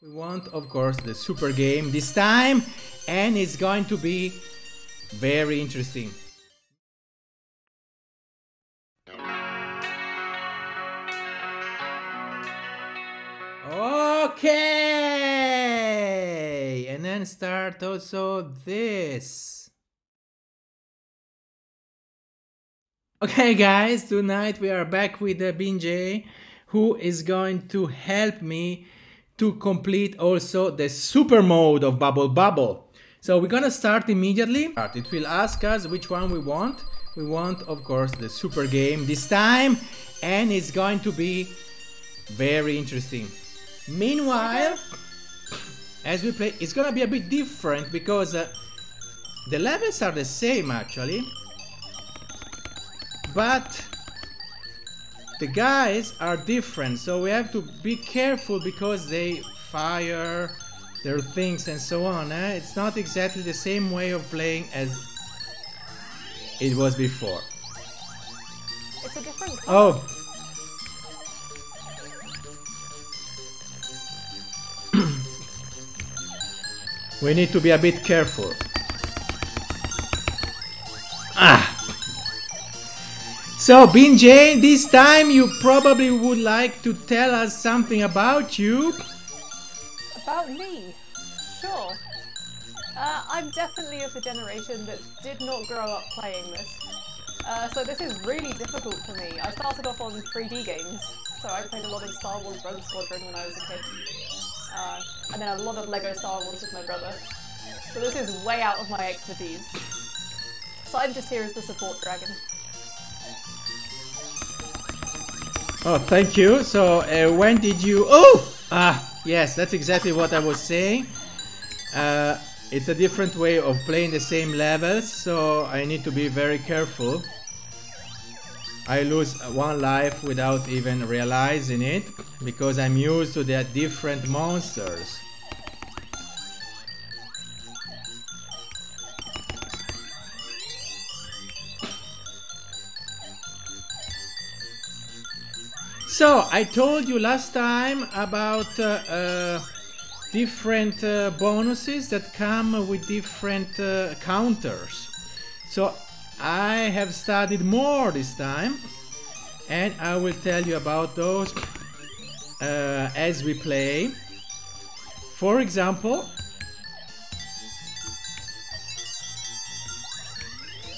We want, of course, the super game this time, and it's going to be very interesting. Okay, and then start also this. Okay, guys, tonight we are back with the Bean J, who is going to help me to complete also the super mode of Bubble Bobble. So we're gonna start immediately. It will ask us which one we want. We want, of course, the super game this time, and it's going to be very interesting. Meanwhile, as we play, it's gonna be a bit different because uh, the levels are the same actually, but the guys are different so we have to be careful because they fire their things and so on eh? it's not exactly the same way of playing as it was before It's a different color. oh we need to be a bit careful so, Bean J, this time you probably would like to tell us something about you. About me? Sure. Uh, I'm definitely of the generation that did not grow up playing this. Uh, so this is really difficult for me. I started off on 3D games, so I played a lot of Star Wars Rogue Squadron when I was a kid. Uh, and then a lot of Lego Star Wars with my brother. So this is way out of my expertise. So I'm just here as the support dragon. Oh, thank you. So, uh, when did you... Oh! Ah, yes, that's exactly what I was saying. Uh, it's a different way of playing the same levels, so I need to be very careful. I lose one life without even realizing it, because I'm used to the different monsters. So, I told you last time about uh, uh, different uh, bonuses that come with different uh, counters. So, I have studied more this time and I will tell you about those uh, as we play. For example,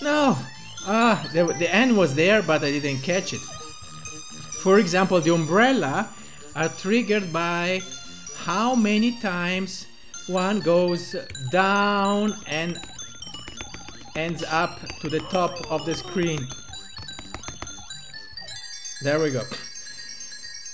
no, ah, the, the end was there, but I didn't catch it. For example, the umbrella are triggered by how many times one goes down and ends up to the top of the screen. There we go.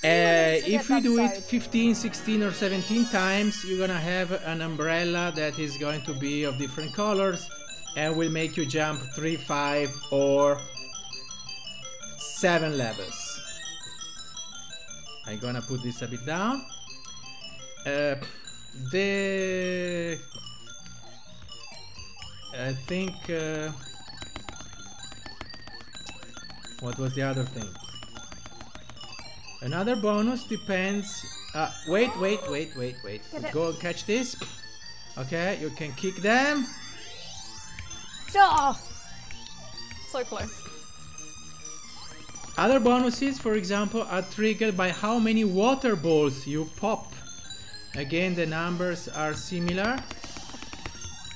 Uh, if we do it 15, 16 or 17 times, you're gonna have an umbrella that is going to be of different colors and will make you jump 3, 5 or 7 levels. I'm gonna put this a bit down. Uh, the I think uh, what was the other thing? Another bonus depends. Uh, wait, wait, wait, wait, wait. Go and catch this. Okay, you can kick them. Ah! So close. Other bonuses, for example, are triggered by how many water balls you pop. Again, the numbers are similar.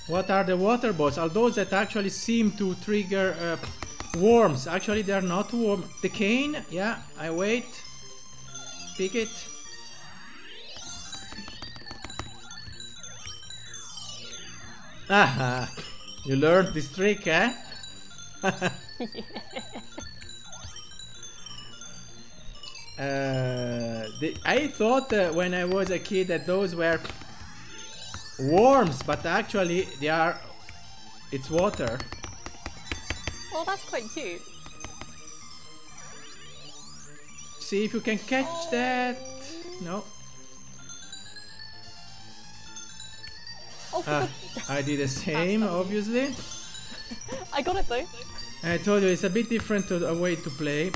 What are the water balls? Are those that actually seem to trigger uh, worms? Actually, they are not worm. The cane, yeah, I wait. Pick it. Ah, you learned this trick, eh? Uh, the, I thought uh, when I was a kid that those were worms, but actually they are. It's water. Well, that's quite cute. See if you can catch that. No. Oh, Ah, I did the same, obviously. I got it though. I told you it's a bit different to a way to play.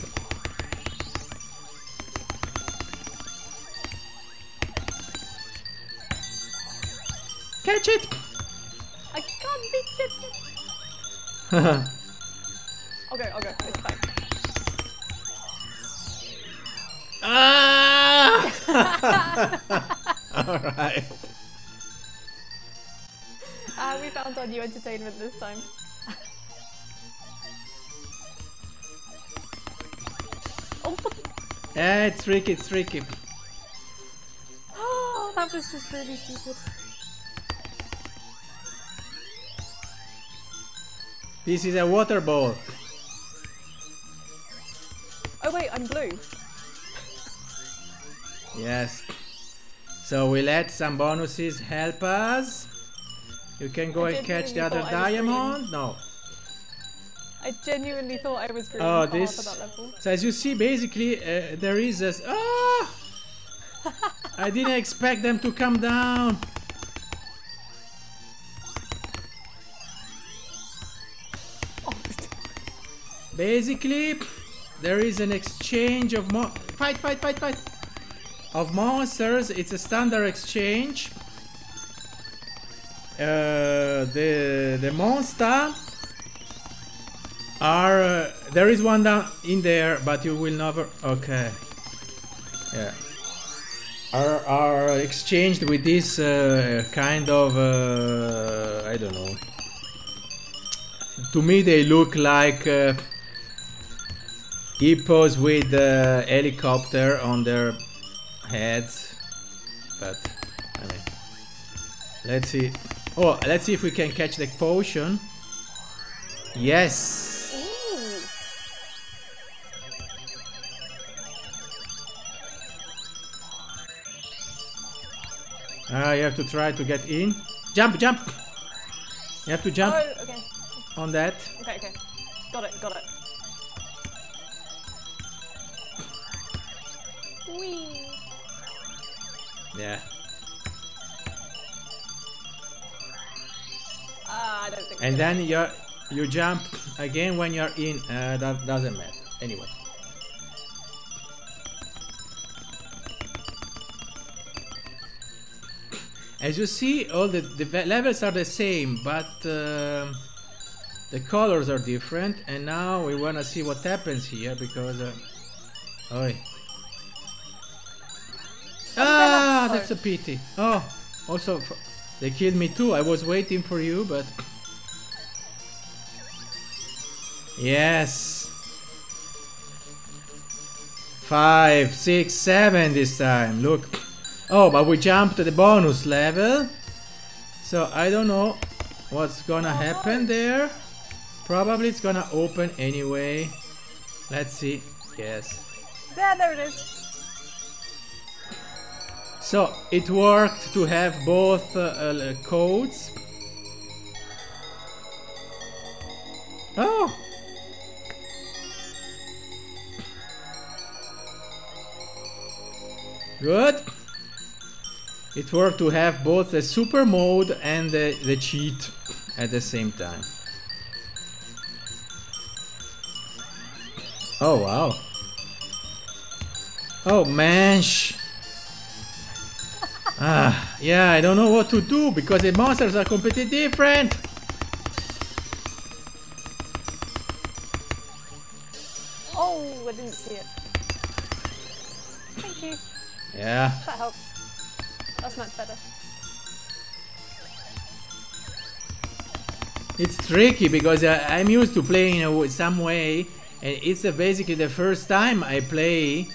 Catch it! I can't reach it. Okay, okay, it's fine. ah! Alright. Ah, we found our new entertainment this time. oh, Yeah, it's tricky, it's tricky. oh, that was just really stupid. This is a water ball. Oh wait, I'm blue. Yes. So we let some bonuses help us. You can go I and catch the other thought I was green. diamond. No. I genuinely thought I was green Oh, for this. half of that level. So as you see, basically uh, there is a. Ah! I didn't expect them to come down. Basically, there is an exchange of mo- fight, fight, fight, fight of monsters. It's a standard exchange. Uh, the the monster are uh, there is one down in there, but you will never. Okay. Yeah. Are are exchanged with this uh, kind of uh, I don't know. To me, they look like. Uh, hippos with the helicopter on their heads but I mean let's see oh let's see if we can catch the potion yes Ooh. ah you have to try to get in jump jump you have to jump Oh, okay. on that Okay, okay. Got it, got it. Whee! yeah. Ah, I don't think and then you you jump again when you're in uh, that doesn't matter. Anyway. As you see all the, the levels are the same but um the colors are different. And now we want to see what happens here because uh, Oi. Ah that's a pity oh also they killed me too i was waiting for you but Yes. Five, six, seven this time. Look. Oh, but we jumped to the bonus level. So I don't know what's gonna happen there. Probably it's gonna open anyway. Let's see. Yes. There, there it is. So it worked to have both uh, uh, codes. Oh! Good. It worked to have both the super mode and the, the cheat at the same time. Oh wow. Oh mansh. Ah, yeah, I don't know what to do because the monsters are completely different. Oh, I didn't see it. Thank you. Yeah. That helps. That's much better. It's tricky because I, I'm used to playing in some way, and it's uh, basically the first time I play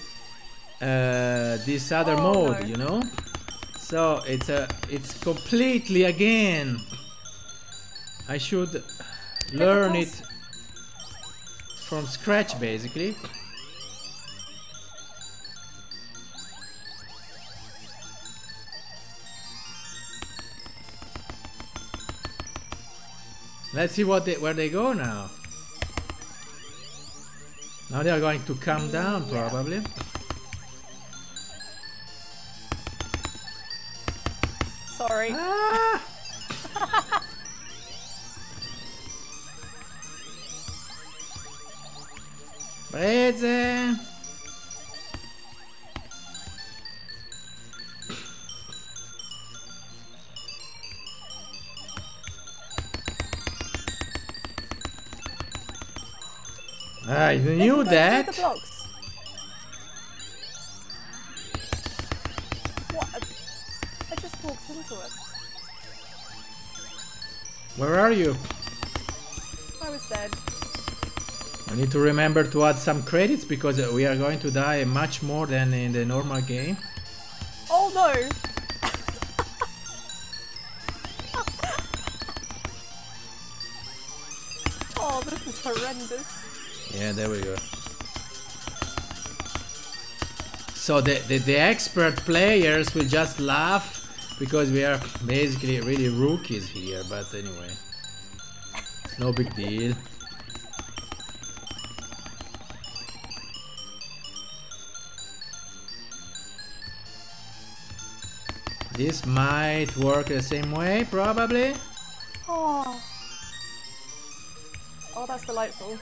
uh, this other Oh, mode, no. you know. So it's a it's completely again. I should learn it from scratch, basically. Let's see what they, where they go now. Now they are going to come down, probably. sorry. Ah. Brezen! I knew that. Where are you? I was dead. I need to remember to add some credits because uh, we are going to die much more than in the normal game. Oh no! oh, this is horrendous. Yeah, there we go. So the, the, the expert players will just laugh because we are basically really rookies here, but anyway. No big deal. This might work the same way, probably. Oh. Oh, that's delightful.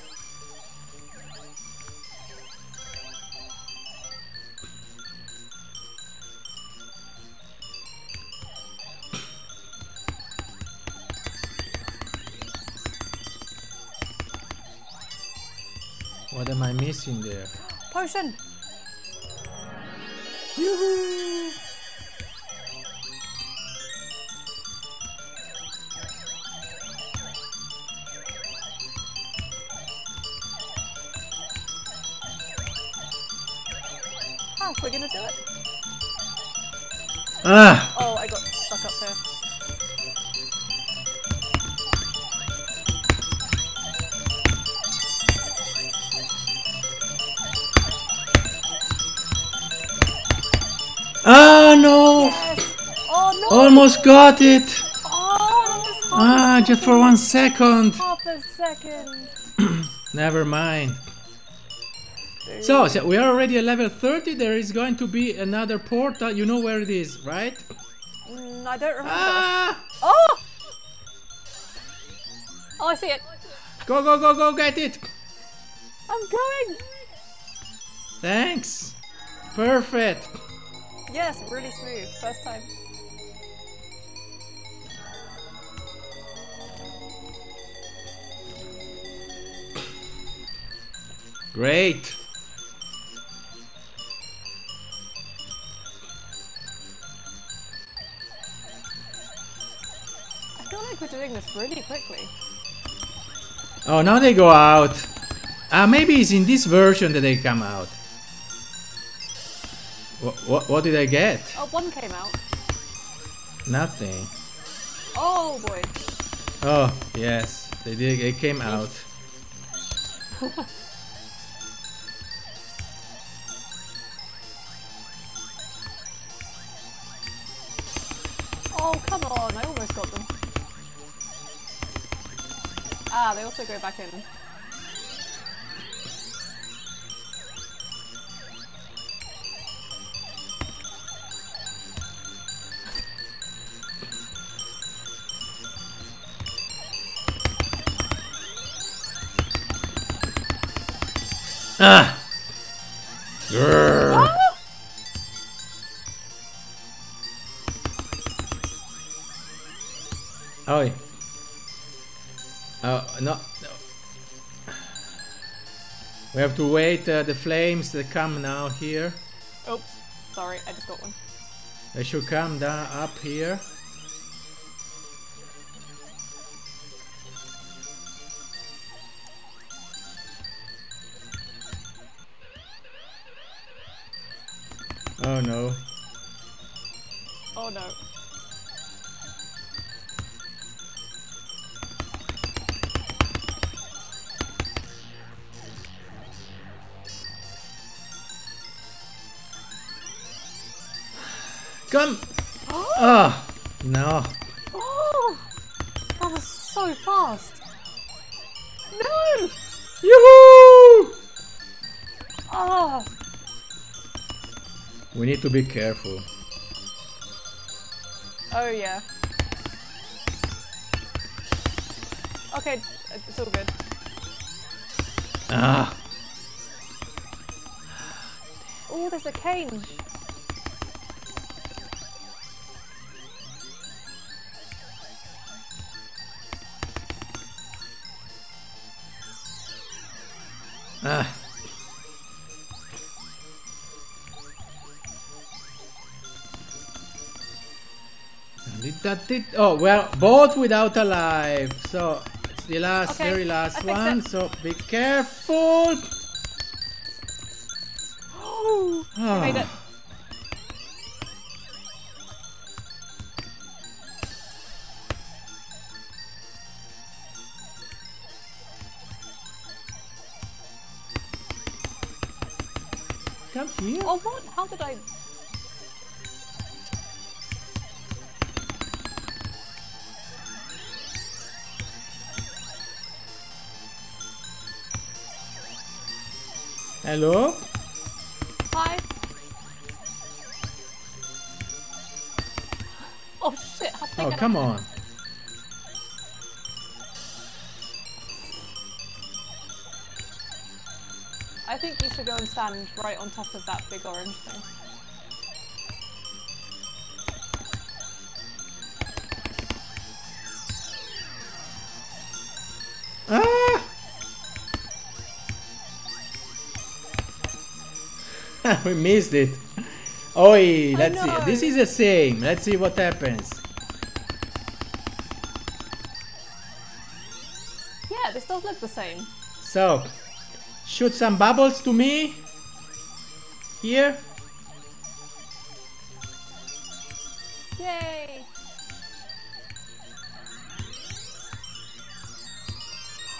What am I missing there? Potion! Yoo-hoo! How we're gonna do it? Ah! Almost got it! Oh, that was half Ah, just for one second. Half a second. Never mind. So, so we are already at level 30. There is going to be another portal. You know where it is, right? Mm, I don't remember. Ah! Oh! Oh, I see it. Go, go, go, go, get it! I'm going. Thanks. Perfect. Yes, really smooth. First time. Great. I feel like we're doing this really quickly. Oh, now they go out. Ah, maybe it's in this version that they come out. What, what, what did I get? Oh, one came out. Nothing. Oh boy. Oh, yes. They did. It came out. Ah, they also go back in. Ah! Have to wait uh, the flames that come now here. Oops. Sorry, I just got one. They should come down up here. Oh no. Oh no. Come! Oh! No. Oh! That was so fast. No! Yoo-hoo! Oh! We need to be careful. Oh yeah. Okay, it's all good. Ah! Oh, there's a cane. Ah. Did oh well both without a life so it's the last Okay, very last one it. so be careful Oh, Ah. made it. Oh, what? How did I? hello Hi. Oh shit! How did I oh come on I think you should go and stand right on top of that big orange thing. ah! We missed it. Oi, let's see. This is the same. Let's see what happens. Yeah, this does look the same. So, shoot some bubbles to me. Here. Yay!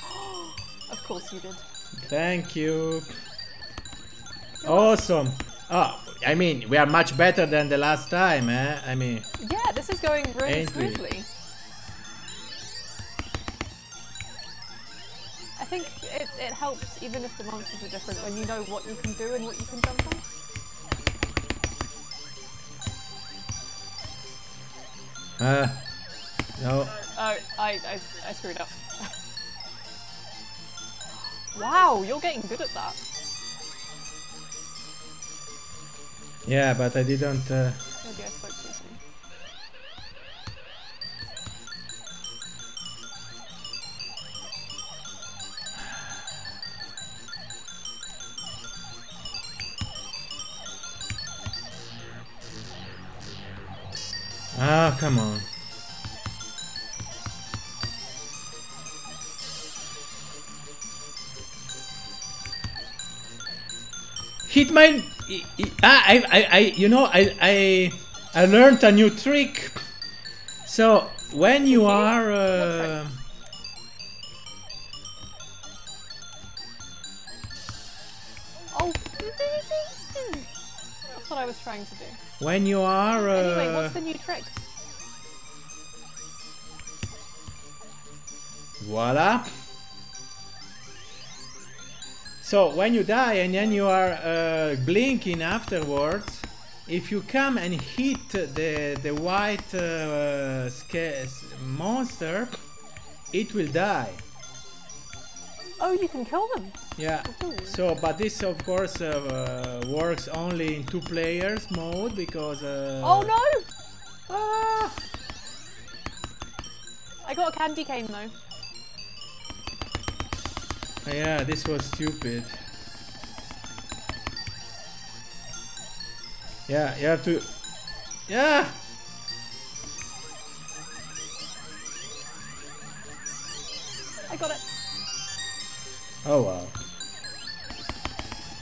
of course you did. Thank you. Awesome. Oh, I mean, we are much better than the last time, eh? I mean, Yeah, this is going really Ain't we? Think it, it helps even if the monsters are different when you know what you can do and what you can jump on. uh, no. Oh, I, I, I screwed up. wow, you're getting good at that. Yeah, but I didn't. Uh, come on. Hit my. Ah, I, I, I, you know, I, I, I learned a new trick. So when you are. Uh, Oh, that's what I was trying to do. when you are. Uh, Anyway, what's the new trick? Voila. So when you die and then you are uh, blinking afterwards, if you come and hit the the white uh, monster, it will die. Oh, you can kill them. Yeah. Ooh. So, but this of course uh, uh, works only in two players mode because. Uh, Oh no! Ah! I got a candy cane though. Yeah, this was stupid. Yeah, you have to. Yeah. I got it. Oh wow.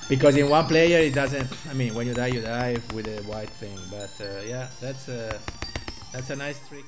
Because in one player it doesn't. I mean, when you die, you die with a white thing. But uh, yeah, that's a that's a nice trick.